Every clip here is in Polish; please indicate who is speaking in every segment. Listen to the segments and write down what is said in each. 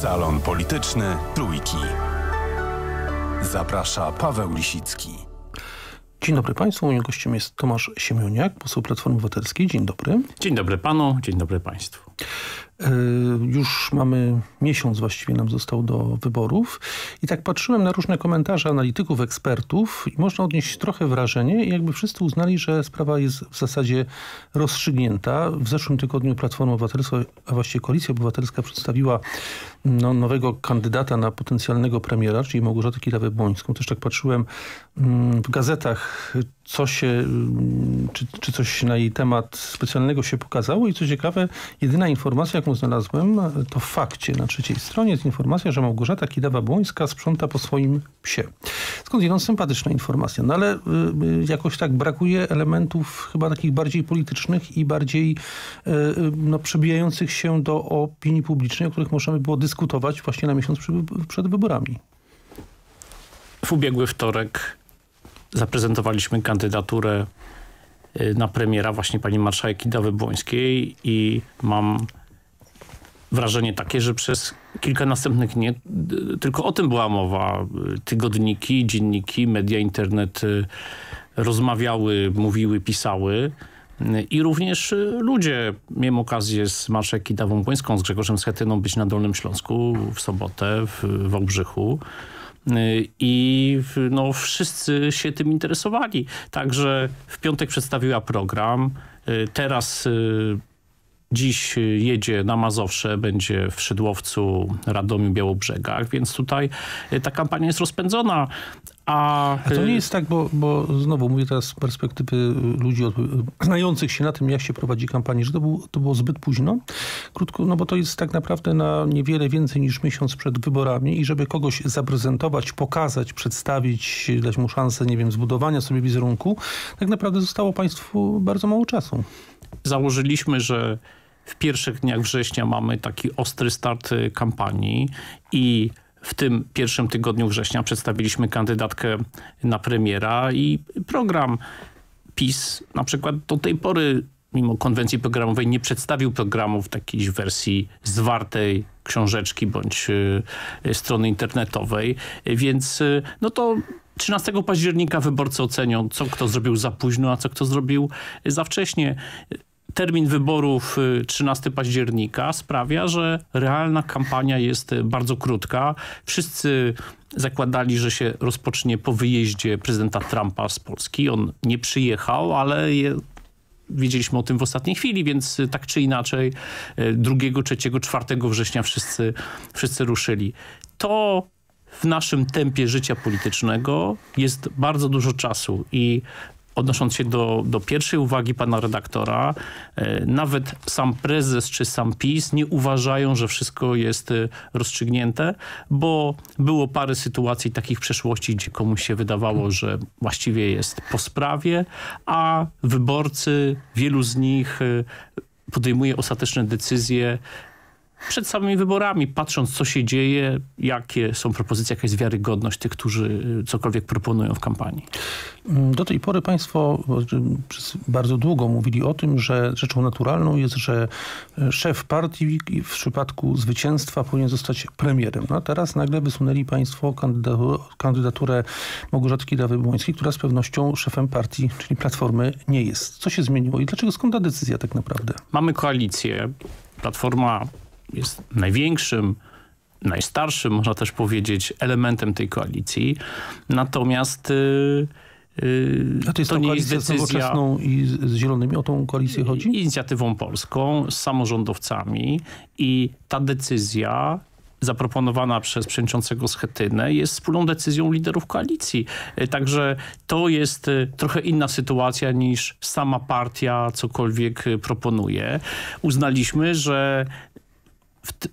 Speaker 1: Salon Polityczny Trójki. Zaprasza Paweł Lisicki.
Speaker 2: Dzień dobry Państwu, moim gościem jest Tomasz Siemioniak, poseł Platformy Obywatelskiej. Dzień dobry.
Speaker 3: Dzień dobry Panu, dzień dobry Państwu.
Speaker 2: E, już mamy miesiąc właściwie nam został do wyborów i tak patrzyłem na różne komentarze analityków, ekspertów i można odnieść trochę wrażenie, jakby wszyscy uznali, że sprawa jest w zasadzie rozstrzygnięta. W zeszłym tygodniu Platforma Obywatelska, a właściwie Koalicja Obywatelska przedstawiła no, nowego kandydata na potencjalnego premiera, czyli Małgorzatę Kidawę-Błońską. Też tak patrzyłem mm, w gazetach, co się, mm, czy, czy coś na jej temat specjalnego się pokazało i co ciekawe, jedyna informacja, jaką znalazłem, to w fakcie na trzeciej stronie jest informacja, że Małgorzata Kidawa-Błońska sprząta po swoim psie. Skąd jedną sympatyczna informacja, no ale y, y, jakoś tak brakuje elementów chyba takich bardziej politycznych i bardziej y, y no, przebijających się do opinii publicznej, o których możemy było dyskutować właśnie na miesiąc przed wyborami.
Speaker 3: W ubiegły wtorek zaprezentowaliśmy kandydaturę y, na premiera właśnie pani marszałek Kidawy-Błońskiej i mam wrażenie takie, że przez kilka następnych dni tylko o tym była mowa. Tygodniki, dzienniki, media, internet rozmawiały, mówiły, pisały. I również ludzie, miałem okazję z marszałek Kidawą Błońską, z Grzegorzem Schetyną być na Dolnym Śląsku w sobotę w Wałbrzychu. I no, wszyscy się tym interesowali. Także w piątek przedstawiła program. Teraz Dziś jedzie na Mazowsze, będzie w Szydłowcu, Radomiu, Białobrzegach, więc tutaj ta kampania jest rozpędzona.
Speaker 2: A, A to nie jest tak, bo, bo znowu mówię teraz z perspektywy ludzi znających się na tym, jak się prowadzi kampanię, że to, był, to było zbyt późno. Krótko, no bo to jest tak naprawdę na niewiele więcej niż miesiąc przed wyborami i żeby kogoś zaprezentować, pokazać, przedstawić, dać mu szansę, nie wiem, zbudowania sobie wizerunku, tak naprawdę zostało państwu bardzo mało czasu.
Speaker 3: Założyliśmy, że w pierwszych dniach września mamy taki ostry start y, kampanii i w tym pierwszym tygodniu września przedstawiliśmy kandydatkę na premiera i program PiS na przykład do tej pory mimo konwencji programowej nie przedstawił programu w takiej wersji zwartej książeczki bądź y, strony internetowej, więc y, no to 13 października wyborcy ocenią, co kto zrobił za późno, a co kto zrobił za wcześnie termin wyborów 13 y, października sprawia, że realna kampania jest y, bardzo krótka. Wszyscy zakładali, że się rozpocznie po wyjeździe prezydenta Trumpa z Polski. On nie przyjechał, ale je, wiedzieliśmy o tym w ostatniej chwili, więc y, tak czy inaczej 2, 3, 4 września wszyscy, wszyscy ruszyli. To w naszym tempie życia politycznego jest bardzo dużo czasu i odnosząc się do, do pierwszej uwagi pana redaktora, e, nawet sam prezes czy sam PiS nie uważają, że wszystko jest e, rozstrzygnięte, bo było parę sytuacji takich w przeszłości, gdzie komuś się wydawało, że właściwie jest po sprawie, a wyborcy, wielu z nich e, podejmuje ostateczne decyzje przed samymi wyborami, patrząc co się dzieje, jakie są propozycje, jaka jest wiarygodność tych, którzy y, cokolwiek proponują w kampanii.
Speaker 2: Mm, do tej pory państwo przez bardzo długo mówili o tym, że rzeczą naturalną jest, że e, szef partii w przypadku zwycięstwa powinien zostać premierem. No a teraz nagle wysunęli państwo kandydaturę Małgorzaty Kidawy-Błońskiej, która z pewnością szefem partii, czyli Platformy nie jest. Co się zmieniło i dlaczego skąd ta decyzja tak naprawdę?
Speaker 3: Mamy koalicję. Platforma jest największym, najstarszym, można też powiedzieć, elementem tej koalicji. Natomiast... Yy,
Speaker 2: a to jest to nie jest decyzja z i z Zielonymi o tą koalicję chodzi?
Speaker 3: Inicjatywą polską, z samorządowcami i ta decyzja zaproponowana przez przewodniczącego Schetynę jest wspólną decyzją liderów koalicji. Y, także to jest y, trochę inna sytuacja niż sama partia cokolwiek proponuje. Uznaliśmy, że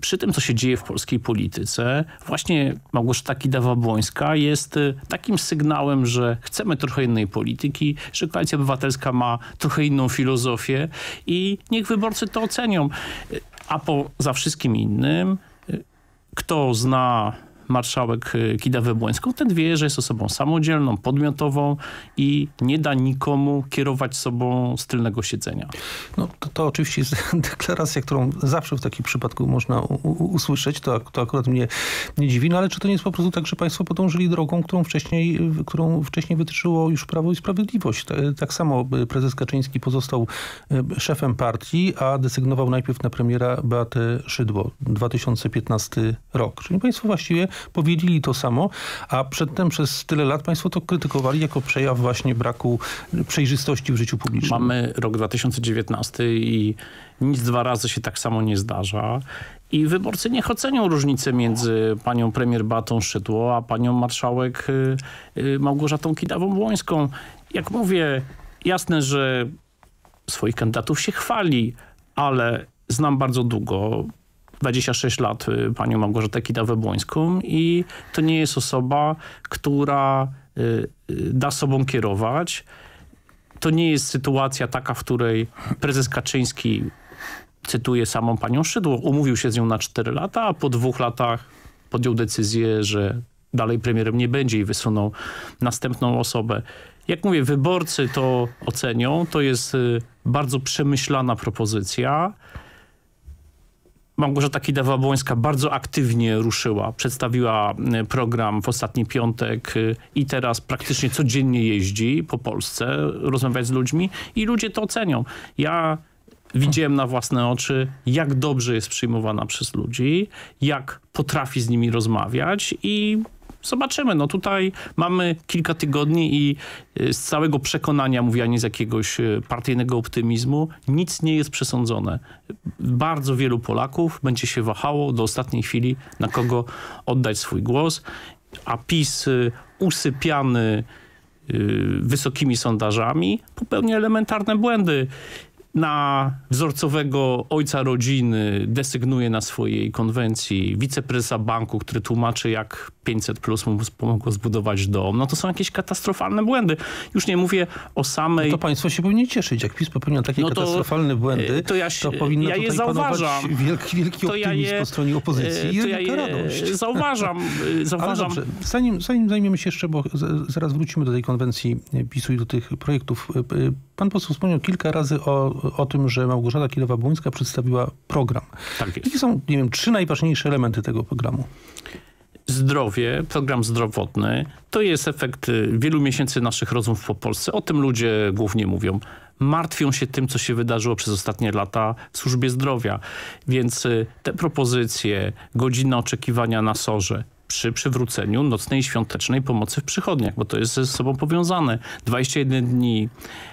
Speaker 3: przy tym, co się dzieje w polskiej polityce, właśnie Małgorzata Kidawa-Błońska jest y, takim sygnałem, że chcemy trochę innej polityki, że Koalicja Obywatelska ma trochę inną filozofię i niech wyborcy to ocenią. A poza wszystkim innym, y, kto zna marszałek y, Kidawę-Błońską, ten wie, że jest osobą samodzielną, podmiotową i nie da nikomu kierować sobą z tylnego siedzenia.
Speaker 2: No to, to oczywiście jest deklaracja, którą zawsze w takim przypadku można usłyszeć. To, to akurat mnie nie dziwi. No ale czy to nie jest po prostu tak, że państwo podążyli drogą, którą wcześniej, którą wcześniej wytyczyło już Prawo i Sprawiedliwość? Tak samo prezes Kaczyński pozostał szefem partii, a desygnował najpierw na premiera Beatę Szydło. 2015 rok. Czyli państwo właściwie powiedzieli to samo, a przedtem przez tyle lat państwo to krytykowali jako przejaw właśnie braku przejrzystości w życiu publicznym.
Speaker 3: Mamy rok 2019 i nic dwa razy się tak samo nie zdarza. I wyborcy niech ocenią różnicę między panią premier Batą Szydło, a panią marszałek y, y, Małgorzatą Kidawą-Błońską. Jak mówię, jasne, że swoich kandydatów się chwali, ale znam bardzo długo 26 lat y, panią Małgorzatę Kidawę-Błońską i to nie jest osoba, która y, y, da sobą kierować. To nie jest sytuacja taka, w której prezes Kaczyński cytuję samą panią Szydło, umówił się z nią na 4 lata, a po dwóch latach podjął decyzję, że dalej premierem nie będzie i wysunął następną osobę. Jak mówię, wyborcy to ocenią. To jest bardzo przemyślana propozycja. Małgorzata Kidawa-Błońska bardzo aktywnie ruszyła, przedstawiła e, program w ostatni piątek e, i teraz praktycznie codziennie jeździ po Polsce, rozmawiać z ludźmi i ludzie to ocenią. Ja widziałem na własne oczy, jak dobrze jest przyjmowana przez ludzi, jak potrafi z nimi rozmawiać i zobaczymy. No tutaj mamy kilka tygodni i y, z całego przekonania, mówię, a nie z jakiegoś y, partyjnego optymizmu, nic nie jest przesądzone. Bardzo wielu Polaków będzie się wahało do ostatniej chwili, na kogo oddać swój głos, a PiS y, usypiany wysokimi sondażami popełnia elementarne błędy na wzorcowego ojca rodziny desygnuje na swojej konwencji wiceprezesa banku, który tłumaczy, jak 500 plus mu pomogło zbudować dom. No to są jakieś katastrofalne błędy. Już nie mówię o samej...
Speaker 2: No to państwo się powinni cieszyć. Jak PiS popełnia takie no to, katastrofalne błędy, to, ja się, to powinno ja je tutaj zauważam. wielki, wielki optymizm ja je, po stronie opozycji to ja je radość.
Speaker 3: Zauważam. zauważam.
Speaker 2: Ale dobrze, zanim, zanim zajmiemy się jeszcze, bo zaraz wrócimy do tej konwencji PiSu i do tych projektów. Pan poseł wspomniał kilka razy o, o tym, że Małgorzata Kilowa-Błońska przedstawiła program. Tak jest. Jakie są, nie wiem, trzy najważniejsze elementy tego programu?
Speaker 3: Zdrowie, program zdrowotny, to jest efekt y, wielu miesięcy naszych rozmów po Polsce. O tym ludzie głównie mówią. Martwią się tym, co się wydarzyło przez ostatnie lata w służbie zdrowia. Więc y, te propozycje, godzina oczekiwania na sorze, przy przywróceniu nocnej świątecznej pomocy w przychodniach, bo to jest ze sobą powiązane. 21 dni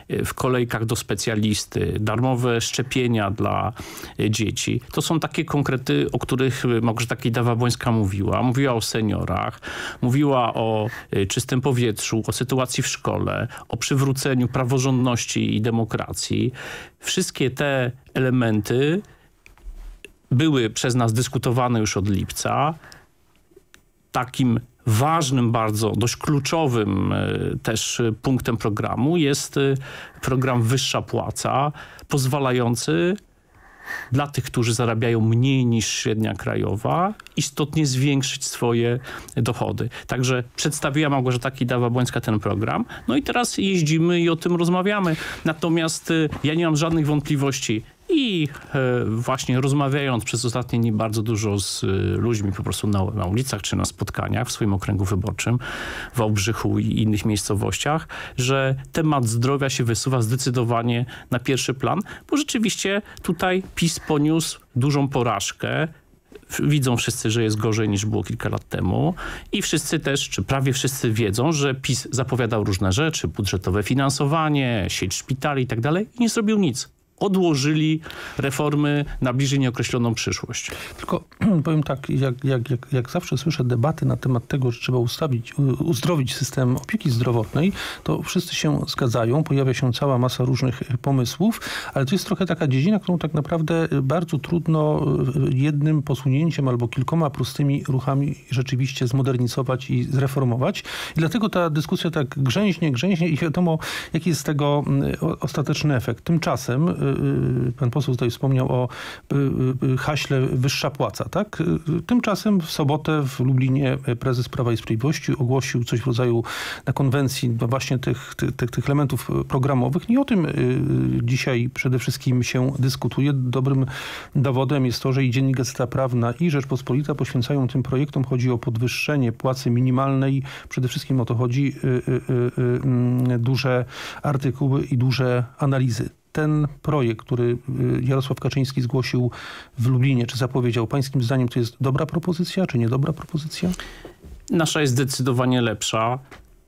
Speaker 3: e, w kolejkach do specjalisty, darmowe szczepienia dla e, dzieci. To są takie konkrety, o których e, Małgorzata Kidawa-Błońska mówiła. Mówiła o seniorach, mówiła o czystym powietrzu, o sytuacji w szkole, o przywróceniu praworządności i demokracji. Wszystkie te elementy były przez nas dyskutowane już od lipca takim ważnym bardzo, dość kluczowym e, też punktem programu jest e, program Wyższa Płaca, pozwalający dla tych, którzy zarabiają mniej niż średnia krajowa, istotnie zwiększyć swoje dochody. Także przedstawiła Małgorzata Kidawa-Błońska ten program. No i teraz jeździmy i o tym rozmawiamy. Natomiast e, ja nie mam żadnych wątpliwości i e, właśnie rozmawiając przez ostatnie dni bardzo dużo z e, ludźmi po prostu na, na, ulicach czy na spotkaniach w swoim okręgu wyborczym w Wałbrzychu i innych miejscowościach, że temat zdrowia się wysuwa zdecydowanie na pierwszy plan, bo rzeczywiście tutaj PiS poniósł dużą porażkę. Widzą wszyscy, że jest gorzej niż było kilka lat temu i wszyscy też, czy prawie wszyscy wiedzą, że PiS zapowiadał różne rzeczy, budżetowe finansowanie, sieć szpitali i tak dalej i nie zrobił nic odłożyli reformy na bliżej nieokreśloną przyszłość.
Speaker 2: Tylko powiem tak, jak, jak, jak, jak zawsze słyszę debaty na temat tego, że trzeba ustawić, uzdrowić system opieki zdrowotnej, to wszyscy się zgadzają, pojawia się cała masa różnych pomysłów, ale to jest trochę taka dziedzina, którą tak naprawdę bardzo trudno jednym posunięciem albo kilkoma prostymi ruchami rzeczywiście zmodernizować i zreformować. I dlatego ta dyskusja tak grzęźnie, grzęźnie i wiadomo, jaki jest tego mm, ostateczny efekt. Tymczasem pan poseł tutaj wspomniał o y, y, haśle wyższa płaca, tak? Y, Tymczasem w sobotę w Lublinie prezes Prawa i Sprawiedliwości ogłosił coś w rodzaju na konwencji no właśnie tych, tych, tych, elementów programowych. Nie o tym y, dzisiaj przede wszystkim się dyskutuje. Dobrym dowodem jest to, że i Dziennik Gazeta Prawna i Rzeczpospolita poświęcają tym projektom. Chodzi o podwyższenie płacy minimalnej. Przede wszystkim o to chodzi. Y, y, y, y, duże artykuły i duże analizy. Ten projekt, który y, Jarosław Kaczyński zgłosił w Lublinie, czy zapowiedział, pańskim zdaniem to jest dobra propozycja, czy niedobra propozycja?
Speaker 3: Nasza jest zdecydowanie lepsza,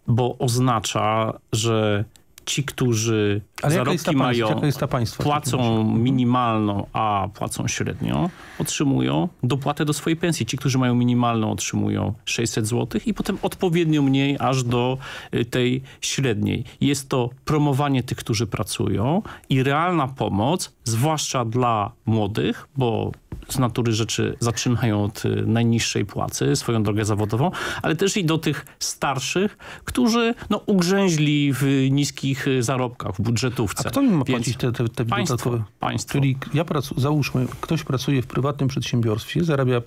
Speaker 3: bo oznacza, że ci, którzy
Speaker 2: Ale
Speaker 3: zarobki mają,
Speaker 2: państwa?
Speaker 3: płacą minimalną, a płacą średnią, otrzymują dopłatę do swojej pensji. Ci, którzy mają minimalną, otrzymują 600 zł i potem odpowiednio mniej aż do y, tej średniej. Jest to promowanie tych, którzy pracują i realna pomoc, zwłaszcza dla młodych, bo z natury rzeczy zaczynają od y, najniższej płacy, swoją drogę zawodową, ale też i do tych starszych, którzy no, ugrzęźli w niskich y, zarobkach, w budżetówce.
Speaker 2: A kto im ma
Speaker 3: Więc
Speaker 2: płacić te, te, te
Speaker 3: Państwo,
Speaker 2: dodatkowe?
Speaker 3: państwo.
Speaker 2: Czyli ja pracu, załóżmy, ktoś pracuje w prywatnym przedsiębiorstwie, zarabia,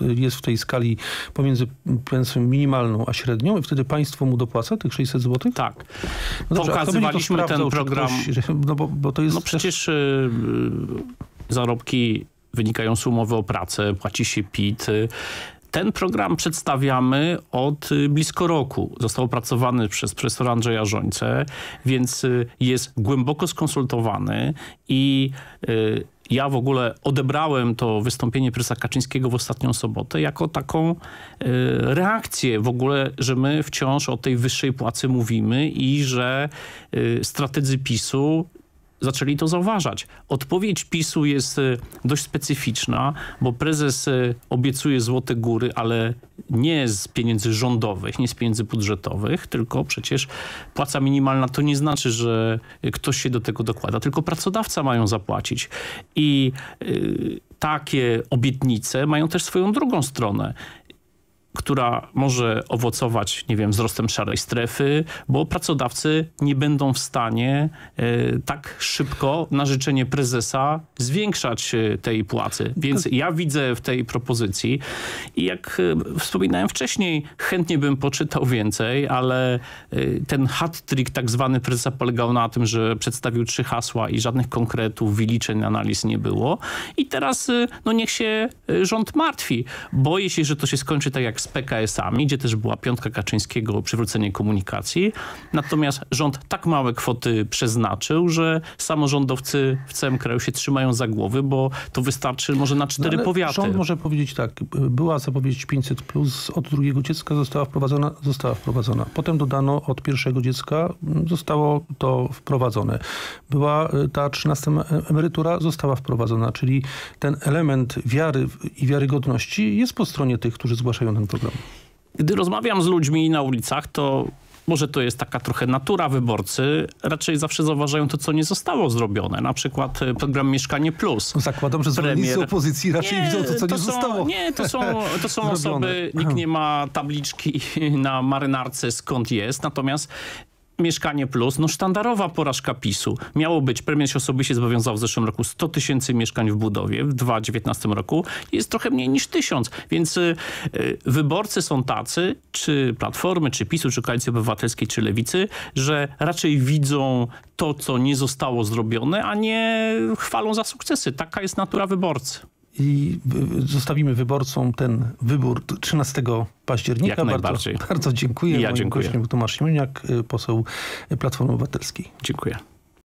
Speaker 2: w- jest w tej skali pomiędzy pensją minimalną a średnią i wtedy państwo mu dopłaca tych 600 zł?
Speaker 3: Tak.
Speaker 2: No dobrze,
Speaker 3: Pokazywaliśmy ten program.
Speaker 2: Ktoś, no bo, bo to jest
Speaker 3: No
Speaker 2: też-
Speaker 3: przecież y, y, zarobki wynikają z umowy o pracę, płaci się PIT. Ten program przedstawiamy od y, blisko roku. Został opracowany przez profesora Andrzeja Żońce, więc y, jest głęboko skonsultowany i y, ja w ogóle odebrałem to wystąpienie prezesa Kaczyńskiego w ostatnią sobotę jako taką reakcję w ogóle, że my wciąż o tej wyższej płacy mówimy i że strategzy PiSu zaczęli to zauważać. Odpowiedź PiSu jest y, dość specyficzna, bo prezes y, obiecuje złote góry, ale nie z pieniędzy rządowych, nie z pieniędzy budżetowych, tylko przecież płaca minimalna to nie znaczy, że ktoś się do tego dokłada, tylko pracodawca mają zapłacić. I y, takie obietnice mają też swoją drugą stronę która może owocować, nie wiem, wzrostem szarej strefy, bo pracodawcy nie będą w stanie e, tak szybko na życzenie prezesa zwiększać e, tej płacy. Więc ja widzę w tej propozycji i jak e, wspominałem wcześniej, chętnie bym poczytał więcej, ale ten hat-trick tak zwany prezesa polegał na tym, że przedstawił trzy hasła i żadnych konkretów, wyliczeń, analiz nie było. I teraz no niech się rząd martwi. Boję się, że to się skończy tak jak z PKS-ami, gdzie też była piątka Kaczyńskiego o przywrócenie komunikacji. Natomiast rząd tak małe kwoty przeznaczył, że samorządowcy w całym kraju się trzymają za głowy, bo to wystarczy może na
Speaker 2: No,
Speaker 3: cztery
Speaker 2: ale
Speaker 3: powiaty.
Speaker 2: Rząd może powiedzieć tak, była zapowiedź 500 plus od drugiego dziecka została wprowadzona, została wprowadzona. Potem dodano od pierwszego dziecka, mm, zostało to wprowadzone. Była y, ta 13 emerytura, została wprowadzona, czyli ten element wiary i wiarygodności jest po stronie tych, którzy zgłaszają ten program.
Speaker 3: Gdy rozmawiam z ludźmi na ulicach, to może to jest taka trochę natura wyborcy, raczej zawsze zauważają to, co nie zostało zrobione. Na przykład e, program Mieszkanie Plus.
Speaker 2: No zakładam, że zwolennicy opozycji raczej widzą to, co nie
Speaker 3: są,
Speaker 2: zostało.
Speaker 3: Nie, to są, to są osoby, nikt nie ma tabliczki na marynarce skąd jest, natomiast Mieszkanie Plus, no sztandarowa porażka PiSu. Miało być, premier się osobiście zobowiązał w zeszłym roku 100 tysięcy mieszkań w budowie, w 2019 roku jest trochę mniej niż tysiąc, więc y, y, wyborcy są tacy, czy Platformy, czy PiSu, czy Koalicji Obywatelskiej, czy Lewicy, że raczej widzą to, co nie zostało zrobione, a nie chwalą za sukcesy. Taka jest natura wyborcy.
Speaker 2: I zostawimy wyborcom ten wybór 13 października.
Speaker 3: Jak
Speaker 2: bardzo,
Speaker 3: najbardziej.
Speaker 2: bardzo dziękuję.
Speaker 3: Ja
Speaker 2: Moim
Speaker 3: dziękuję.
Speaker 2: gościem był Tomasz Siemieniak, y, poseł Platformy Obywatelskiej.
Speaker 3: Dziękuję.